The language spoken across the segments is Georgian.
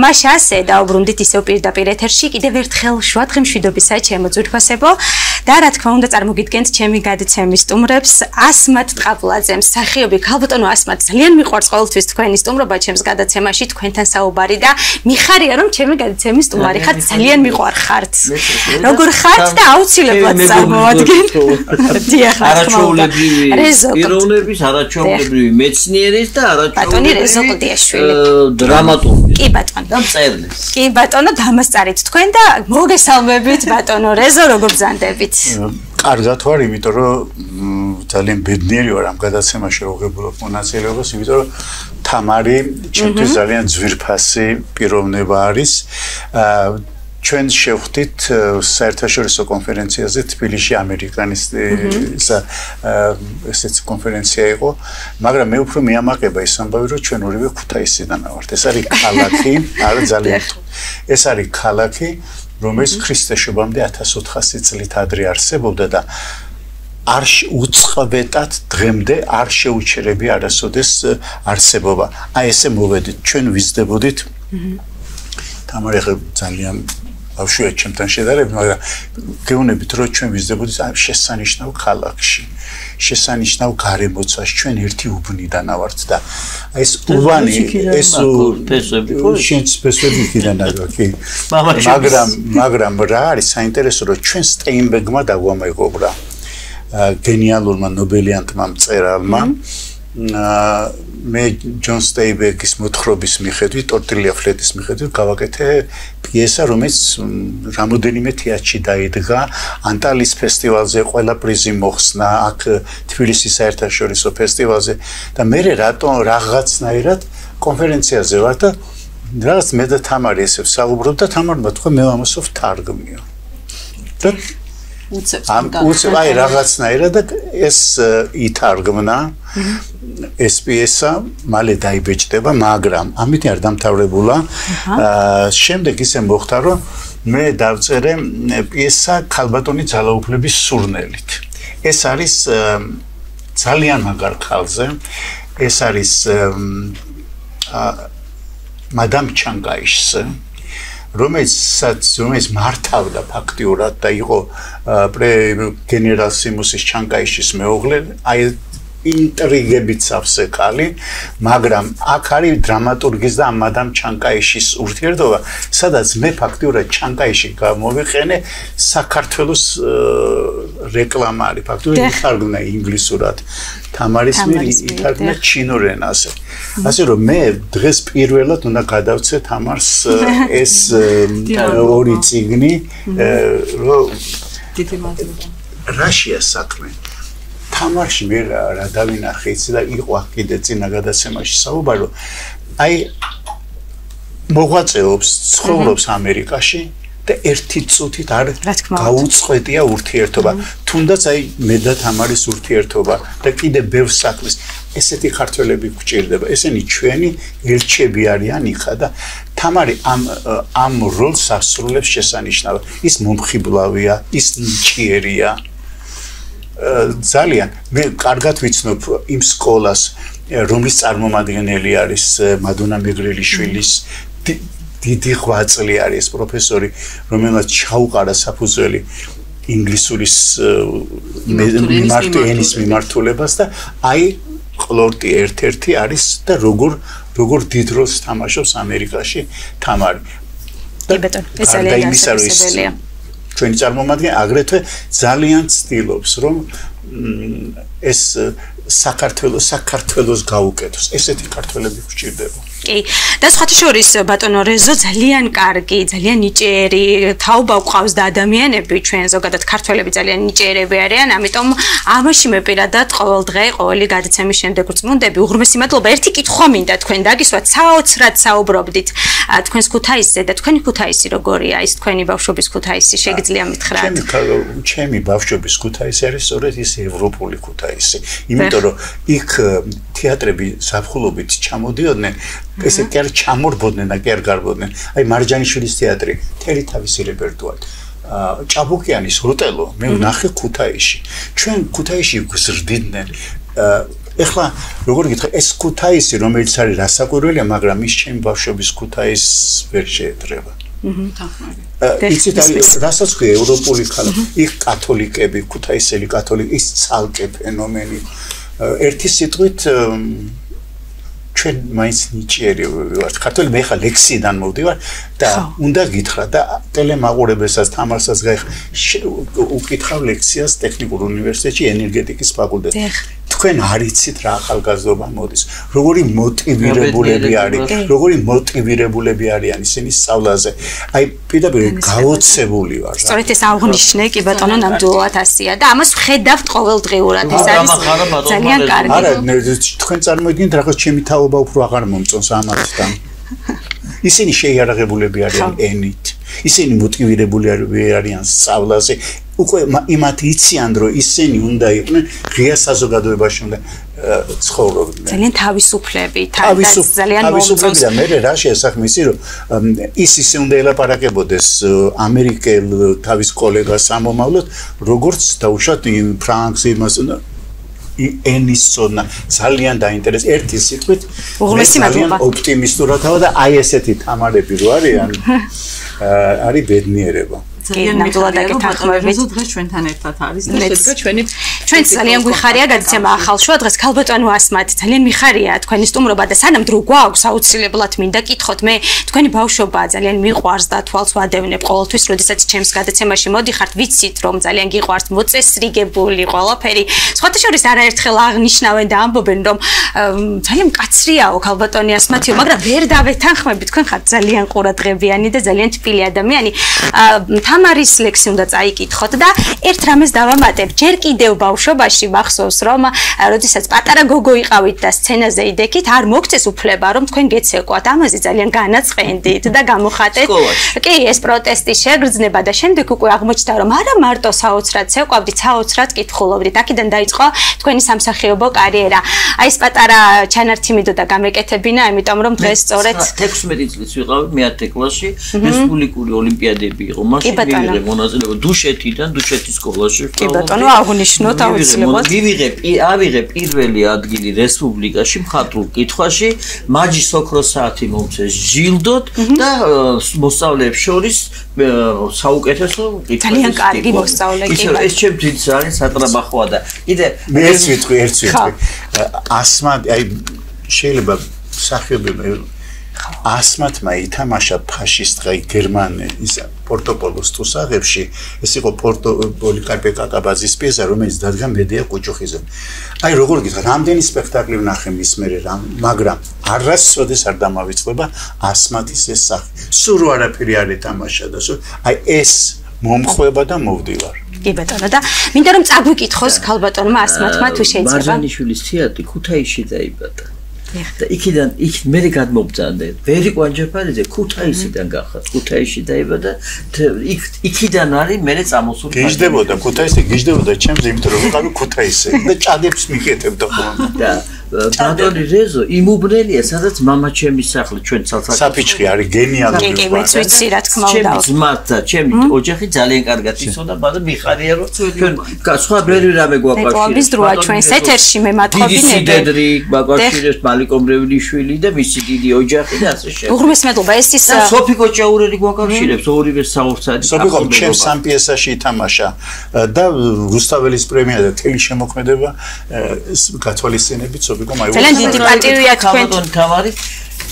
მაშ ასე დაუბრუნდით ისევ პირდაპირ ეთერში კიდევ ერთხელ შუადღე მშვიდობისა ჩემო ძვირფასებო და რა თქმა უნდა წარმოგიდგენთ ჩემი გადაცემის სტუმრებს. ასმათ ტყაბლაძემ სახიობი ქალბატონო ასმათ ძალიან მიყვარს ყოველთვის თქვენი სტუმრობა ჩემს გადაცემაში თქვენთან საუბარი და მიხარია რომ ჩემი გადაცემის სტუმარი ხართ ძალიან მიყვარხართ როგორ ხართ და აუცილებლად წარმოვადგენ დიახ არაჩვეულებრივი პიროვნების არაჩვეულებრივი მეცნიერის და არაჩვეულებრივი ბატონი რეზო ყდიაშვილი დრამატურგი კი ბატონო და მწერლი. კი ბატონო დამასწარით. თქვენ და მოგესალმებით ბატონო რეზო როგორ ბრძანდებით კარგად ვარ იმიტომ რომ ძალიან ბედნიერი ვარ ამ გადაცემაში ღებულობ მონაწილეობას იმიტომ რომ თამარი ჩემთვის ძალიან ძვირფასი პიროვნება არის ჩვენ შევხვდით საერთაშორისო კონფერენციაზე თბილისში ამერიკანისტის ესეც კონფერენცია იყო. მაგრამ მე უფრო მიამაყება ის ამბავი რომ ჩვენ ორივე ქუთაისიდან ვართ ეს არის ქალაქი არა ძალიან ეს არის ქალაქი რომელიც ქრისტეშობამდე 1400 წლით ადრე არსებობდა და არ უწყობეტად დღემდე არ შეუჩერები არასოდეს არსებობა. აი ესე მოვედით, ჩვენ ვიზდებოდით. თამარი ხე ძალიან ბავშვია ჩემთან შედარებით, მაგრამ გეუბნებით რომ ჩვენ ვიზდებოდით აი შესანიშნავ ქალაქში. შესანიშნავ გარემოცვას ჩვენ ერთი უბნიდან ავართ და აი ეს უბანი ეს შენც ფესვები კიდე ნაგო კი. მაგრამ მაგრამ რა არის საინტერესო რომ ჩვენ სტეინბეგმა დაგვამეგობრა გენიალურმა ნობელიანტმა მწერალმა მე ჯონ სტეიბეგის მოთხრობის მიხედვით, ტორტილია ფლეტის მიხედვით გავაკეთე პიესა, რომელიც რამოდენიმე თეატრში დაიდგა, ანტალის ფესტივალზე ყველა პრიზი მოხსნა, აქ თბილისის საერთაშორისო ფესტივალზე და მე რატო რაღაცნაირად კონფერენციაზე ვარ და რაღაც მე და თამარი ესე საუბრობ და თამარმა თქვა მე ამასով თარგმნიო. და უცებ უცებ აი რაღაცნაირად ეს ითარგმნა ეს პიესა მალე დაიბეჭდება მაგრამ ამით არ დამთავრებულა. შემდეგ ისე მოხდა რომ მე დავწერე პიესა ქალბატონი ძალაუფლების სურნელით. ეს არის ძალიან მაგარ ხალზე ეს არის მადამ ჩანგაიშს რომელსაც რომელიც მართავდა ფაქტიურად და იყო პრე გენერალ სიმუსის ჩანკაიშის მეუღლე აი ინტრიგებით საფსეკალი, მაგრამ აქ არის დრამატურგის და ამადამ ჩანკაიშის ურთიერთობა, სადაც მე ფაქტიურად ჩანკაიში გამოვიყენე საქართველოს რეკლამა არის ფაქტიურად ითარგმნა ინგლისურად. თამარის მიერ ითარგმნა ჩინურ ენაზე. ასე რომ მე დღეს პირველად უნდა გადავცე თამარს ეს ორი ციგნი, რომ დიდი მადლობა. რაშია საქმე? თამაში მე რა დავინახე იცი და იყო კიდე წინა გადაცემაში საუბარო. აი მოღვაწეობს ცხოვრობს ამერიკაში და ერთი წუთით არ გაუწყვეტია ურთიერთობა. თუნდაც აი მე და თამარის ურთიერთობა და კიდე ბევრ საქმეს ესეთი ქართველები გვჭირდება. ესენი ჩვენი ელჩები არიან იქა და თამარი ამ ამ როლს ასრულებს შესანიშნავად. ის მომხიბლავია ის ნიჭიერია ძალიან მე კარგად ვიცნობ იმ სკოლას რომლის წარმომადგენელი არის მადონა მეგრელიშვილის დიდი ღვაწლი არის პროფესორი რომელსაც ჩაუყარა საფუძველი ინგლისურის მიმართულ ენის მიმართულებას და აი ყლორტი ერთ-ერთი არის და როგორ როგორ დიდ როლს თამაშობს ამერიკაში თამარი. კი ბეტონ, ეს ძალიან გასაგებია. ჩვენი წარმომადგენელი აგრეთვე ძალიან ცდილობს რომ ეს საქართველოს საქართველოს გაუკეთოს ესეთი ქართველები გვჭირდება კი და სხვათა შორის ბატონო რეზო ძალიან კარგი, ძალიან ნიჭიერი თაობა ყავს და ადამიანები ჩვენ ზოგადად ქართველები ძალიან ნიჭიერები არიან, ამიტომ ამაში მე პირადად ყოველ დღე, ყოველი გადაცემის შემდეგ ვწმუნდები. უღრმესი მადლობა. ერთი კითხვა მინდა თქვენ დაგისვათ, საოცრად საუბრობდით თქვენს ქუთაისზე და თქვენი ქუთაისი როგორია? ის თქვენი ბავშვობის ქუთაისი შეგიძლია მითხრათ? ჩემი ჩემი ბავშვობის ქუთაისი არის სწორედ ის ევროპული ქუთაისი. იმიტომ რომ იქ თეატრები საფხულობით ჩამოდიოდნენ ესე კი არ ჩამორბოდნენ და კი არ გარბოდნენ. აი მარჯანიშვილის თეატრი, თელი თავისი რეპერტუარი. აა ჭაბუკიანის ოტელო, მე ვნახე ქუთაისში. ჩვენ ქუთაისში გვზრდიდნენ ეხლა როგორ გითხრა ეს ქუთაისი რომელიც არის რასაკვირველია მაგრამ ის ჩემი ბავშვობის ქუთაის ვერ შეედრება იცით რასაც ქვია ევროპული ხალხი იქ კათოლიკები ქუთაისელი კათოლიკი ის ცალკე ფენომენი ერთი სიტყვით ჩვენ მაინც ნიჭიერი ვართ. ქართული მე ხა ლექსიდან მოვდივარ და უნდა გითხრა და ტელემაყურებელსაც თამარსაც გაიხ უკითხავ ლექციას ტექნიკურ უნივერსიტეტში ენერგეტიკის ფაკულტეტში. თქვენ არიცით რა ახალგაზრდობა მოდის. როგორი მოტივირებულები არის როგორი მოტივირებულები არიან ისინი სწავლაზე. აი პირდაპირ გაოცებული ვარ სწორედ ეს აღნიშნე კი ბატონო ნამდვილად ასია და ამას ვხედავთ ყოველდღიურად. ეს არის ძალიან კარგი. არა თქვენ წარმოიდგინეთ რაღაც ჩემი თაობა უფრო აღარ მომწონს ამათთან. ისინი შეიარაღებულები არიან ენით. ისინი მოტივირებული არიან სწავლაზე უკვე იმათ იციან რომ ისინი უნდა იყვნენ ღია საზოგადოებაში უნდა ცხოვრობდნენ. ძალიან თავისუფლები ძალიან თავისუფლები და მე რა შეესახმისი რომ ის ისე უნდა ელაპარაკებოდეს ამერიკელ თავის კოლეგას ამომავლად როგორც დაუშვათ ფრანკს იმას ენის ზონა ძალიან დაინტერესდა ერთი სიტყვით უღმესი მადლობა. ოპტიმისტურადა და აი ესეთი თამარები რო არიან არის ბედნიერება ძალიან ნამდვილად აკეთახმებით. დღეს ჩვენთან ერთად არის და შედგა ჩვენი ჩვენ ძალიან გვიხარია გადაცემა ახალშოა დღეს. ქალბატონო ასმათ ძალიან მიხარია თქვენი სტუმრობა და სანამ დრო გვაქვს აუცილებლად მინდა კითხოთ მე. თქვენი ბავშვობა ძალიან მიყვარს და თვალს ვადევნებ ყოველთვის როდესაც ჩემს გადაცემაში მოდიხართ ვიცით რომ ძალიან გიყვარს მოწესრიგებული ყველაფერი. სხვათა შორის არაერთხელ აღნიშნავენ და ამბობენ რომ ძალიან მკაცრიაო ქალბატონი ასმათიო მაგრამ ვერ დავეთანხმები. თქვენ ხართ ძალიან ყურადღებიანი და ძალიან თბილი ადამიანი. თამარის ლექსი უნდა წაიკითხოთ და ერთ რამეს დავამატებ. ჯერ კიდევ ბავშვობაში მახსოვს რომ როდესაც პატარა გოგო იყავით და სცენაზე იდექით, არ მოგწეს უფლება რომ თქვენ გეცეკვათ. ამაზე ძალიან განაცხენდით და გამოხატეთ. კი, ეს პროტესტი შეგრძნება და შემდეგ უკვე აღმოჩნდა რომ არა მარტო საოცრად ცეკვავდით, საოცრად კითხულობდით. აქედან დაიწყო თქვენი სამსახიობო კარიერა. აი ეს პატარა ჩანართი მიდოდა გამეკეთებინა, იმიტომ რომ დღეს სწორედ 16 წლის ვიყავი მე-10 კლასში, რესპუბლიკური ოლიმპიადები იყო. მაშინ ვიღე მონაწილეობა დუშეთიდან, დუშეთის სკოლაში. კი ბატონო, აღნიშნოთ აუცილებლად. მივიღე, ავიღე პირველი ადგილი რესპუბლიკაში მხატვრულ კითხვაში, მაჯის ოქროს საათი მომწეს ჯილდოთ და მოსწავლეებს შორის საუკეთესო კითხვაში. ძალიან კარგი მოსწავლე კი ბატონო. ეს ჩემთვის არის სატრაბახოა და კიდე მე ეს ვიტყვი, ერთ ვიტყვი. ასმა აი შეიძლება სახიობები ასმათმა ითამაშა ფაშისტღა გერმანიის პორტოპოლოს თუსაღებში ეს იყო პორტო პოლიკარპე კაკაბაძის პიესა რომელიც დადგა მედია კუჭუხიზე აი როგორ გითხრა რამდენი სპექტაკლი ვნახე მის მერე რა მაგრამ არასოდეს არ დამავიწყდება ასმათის ეს სახე. სულ არაფერი არ ეთამაშა და სულ აი ეს მომხვება და მოვდივარ. კი ბატონო და მინდა რომ წაგვიკითხოს ქალბატონმა ასმათმა თუ შეიძლება. მარზანიშვილის თეატრი ქუთაისში დაიბადა. და იქიდან იქ მე გადმოვწანდე. ვერი კვანჯაფარიძე ქუთაისიდან გახდა. ქუთაისში დაიბადა. იქ იქიდან არის მე წამოსული. გიждდებოდა ქუთაისი, გიждდებოდა ჩემს იმიტომ რომ ვიყავი ქუთაისი და ჭადებს მიკეთებდა ხოლმე. და ბატონი რეზო იმუბნელია, სადაც მამა ჩემი სახლი ჩვენ ცალცაკი. საფიჩხი არის გენიალური. კი, მეც ვიცი რა თქმა უნდა. ჩემი ძმათა, ჩემი ოჯახი ძალიან კარგად იცოდა, მაგრამ მიხარია რომ ჩვენ სხვა ბევრი რამე გვაკავშირებს. ეტყობის დროა ჩვენს ეთერში მე მათყობინები. დიდი სიდედრი გვაკავშირებს, მალე ბაკვაშირეს მალიკომრევლიშვილი და მისი დიდი ოჯახი და ასე შემდეგ. უღრმეს მადლობა ეს ის სოფიკო ჭაურელი გვაკავშირებს ორივე საურცადი სოფიკო ჩემ სამ პიესაში ითამაშა და რუსთაველის პრემია და თელი შემოქმედება გათვალისწინებით სოფიკო სოფიკო მაიუ ძალიან დიდი პატივია თქვენ თამარი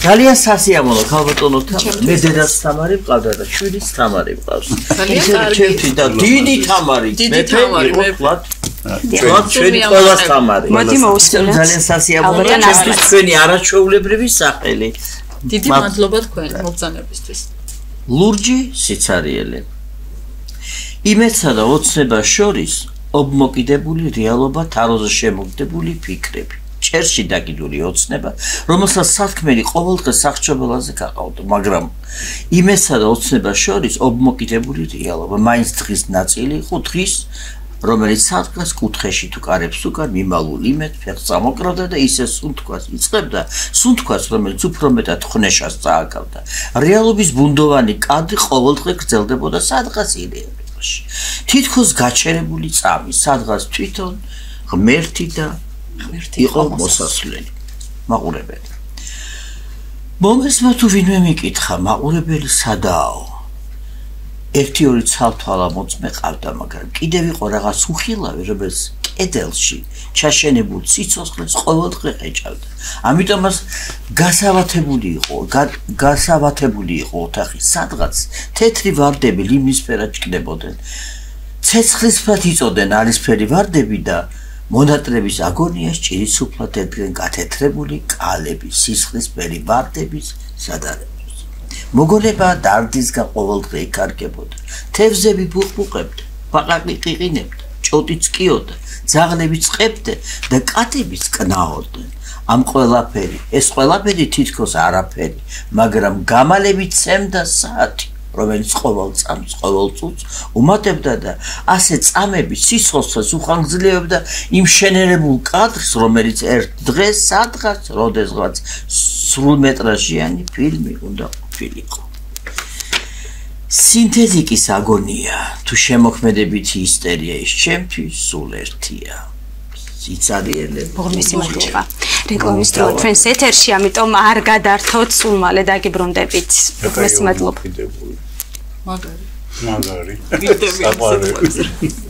ძალიან სასიამოვნო ქალბატონო თამარი მე დედას თამარი მყავდა და შვიდის თამარი მყავს ძალიან კარგი და დიდი თამარი მე თამარი მე ჩვენი ყოველას თამარი. მოდი მოუსმინოთ ძალიან სასიამოვნო. ჩვენთვის ჩვენი არაჩვეულებრივი სახელი. დიდი მადლობა თქვენ მოგზანებისთვის ლურჯი სიცარიელე. იმეცსა და ოცნებას შორის ობმოკიდებული რეალობა თაროზე შემოგდებული ფიქრები. ჭერში დაგიდული ოცნება, რომელსაც სათქმელი ყოველდღე სახჭობელაზე გაყავდა, მაგრამ იმესა და ოცნებას შორის ობმოკიდებული რეალობა, მაინც დღის ნაწილი იყო დღის რომელიც სათქმეს კუთხეში თუ კარებს უკან მიმალულ იმეთ ფეხს წამოკრავდა და ისე სუნთქვას იწებდა სუნთქვას რომელიც უფრო მეტად ხნეშას წააკავდა. რეალობის ბუნდოვანი კადრი ყოველდღე გრძელდებოდა სადღაც იდეებში თითქოს გაჩერებული წამი სადღაც თვითონ ღმერთი და ღმერთი იყო მოსასვლელი. მაყურებელი. მომესმა თუ ვინმე მიკითხა მაყურებელი სადაო ერთი ორი ცალთვალა მოწმე ყავდა მაგრამ კიდევ იყო რაღაც უხილავი რომელიც კედელში ჩაშენებულ ციცოცხლეს ყოველდღე ეჭავდა ამიტომაც გასავათებული იყო გასავათებული იყო ოთახი სადღაც თეთრი ვარდები ლიმნისფერა ჭკდებოდნენ. ცეცხლისფრად იწოდნენ ალისფერი ვარდები და მონატრების აგონიას ჭირის უფლად ედგნენ გათეთრებული კალები სისხლისფერი ვარდების სადარებებს მოგონება დარდისგან ყოველდღე იკარგებოდა თევზები ბუხბუყებდა ბაყაყი ყიყინებდა ჭოტიც კიოდა ძაღლები წყებდა და კატების კნაოდნენ ამ ყველაფერი ეს ყველაფერი თითქოს არაფერი მაგრამ გამალები წემდა საათი რომელიც ყოველ წამს, ყოველ წუთს უმატებდა და ასე წამები სიცოცხლეს უხანგრძლივებდა იმ შენერებულ კადრს, რომელიც ერთ დღეს, სადღაც, როდესღაც სრულმეტრაჟიანი ფილმი უნდა ყოფილიყო. სინთეზიკის აგონია, თუ შემოქმედებითი ისტერია ის ჩემთვის სულ ერთია. სიცარიელე ბოლმისი მადლობა. რეკლამის დრო ჩვენს ეთერში, ამიტომ არ გადართოთ სულ მალე დაგიბრუნდებით. მადლობა. მაგარი. მაგარი. ვიდები.